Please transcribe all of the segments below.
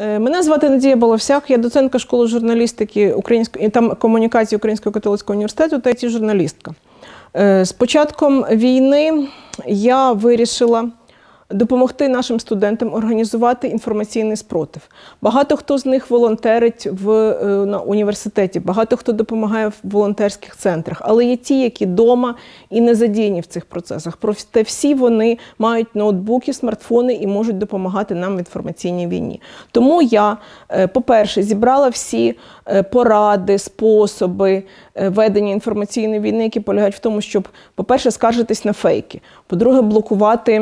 Е, Мене звати Надія Баловсяк, я доцентка школи журналістики української там комунікації Українського католицького університету та ті журналістка. Е, З початком війни я вирішила допомогти нашим студентам організувати інформаційний спротив. Багато хто з них волонтерить в е, на університеті, багато хто допомагає в волонтерських центрах, але є ті, які вдома і не задіяні в цих процесах. Проте всі вони мають ноутбуки, смартфони і можуть допомагати нам в інформаційній війні. Тому я, е, по-перше, зібрала всі е, поради, способи ведення інформаційної війни, які полягають в тому, щоб, по-перше, скаржитись на фейки, по-друге, блокувати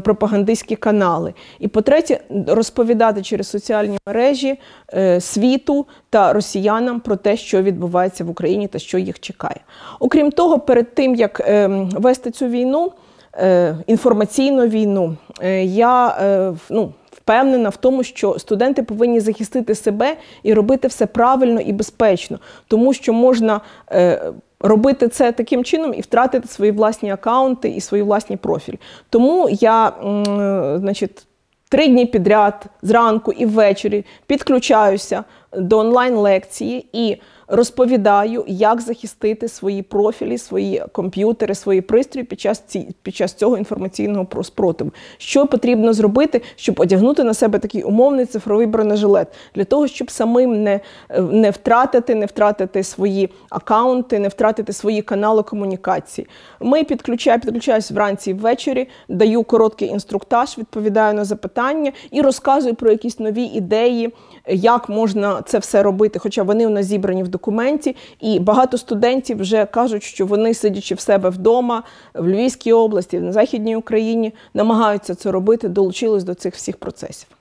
пропагандистські канали. І по-третє, розповідати через соціальні мережі е, світу та росіянам про те, що відбувається в Україні та що їх чекає. Окрім того, перед тим як е, вести цю війну, е, інформаційну війну, я ну, впевнена в тому, що студенти повинні захистити себе і робити все правильно і безпечно, тому що можна. Робити це таким чином і втратити свої власні акаунти і свої власні профілі. Тому я, значить, три дні підряд зранку і ввечері підключаюся до онлайн-лекції і розповідаю, як захистити свої профілі, свої комп'ютери, свої пристрої під час ці, під час цього інформаційного про- спротиву. Що потрібно зробити, щоб одягнути на себе такий умовний цифровий бронежилет, для того, щоб самим не, не втратити, не втратити свої акаунти, не втратити свої канали комунікації. Ми підключаю, підключаюсь вранці і ввечері, даю короткий інструктаж, відповідаю на запитання і розказую про якісь нові ідеї, як можна це все робити. Хоча вони у нас зібрані в документі, і багато студентів вже кажуть, що вони, сидячи в себе вдома, в Львівській області, на Західній Україні, намагаються це робити, долучились до цих всіх процесів.